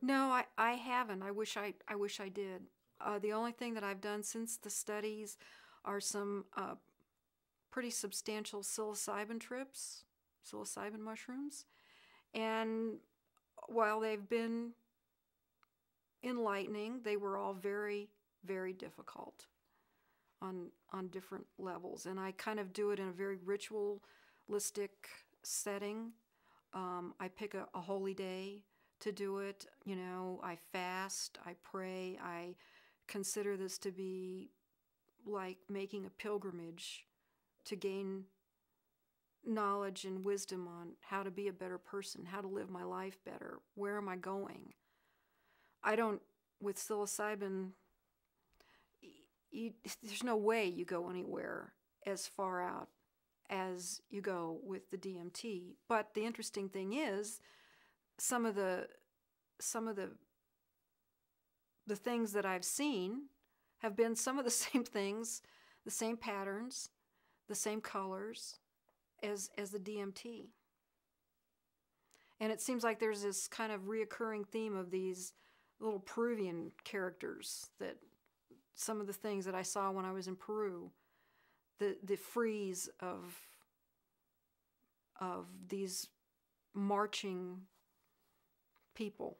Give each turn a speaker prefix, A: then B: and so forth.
A: No, I, I haven't. I wish I I wish I did. Uh, the only thing that I've done since the studies are some uh, pretty substantial psilocybin trips, psilocybin mushrooms, and while they've been enlightening, they were all very very difficult on on different levels, and I kind of do it in a very ritualistic setting. Um, I pick a, a holy day to do it. You know, I fast, I pray, I consider this to be like making a pilgrimage to gain knowledge and wisdom on how to be a better person, how to live my life better, where am I going? I don't, with psilocybin, you, there's no way you go anywhere as far out as you go with the DMT. But the interesting thing is, some of the some of the the things that I've seen have been some of the same things, the same patterns, the same colors as as the DMT. And it seems like there's this kind of reoccurring theme of these little Peruvian characters that some of the things that I saw when I was in Peru, the the frieze of of these marching people.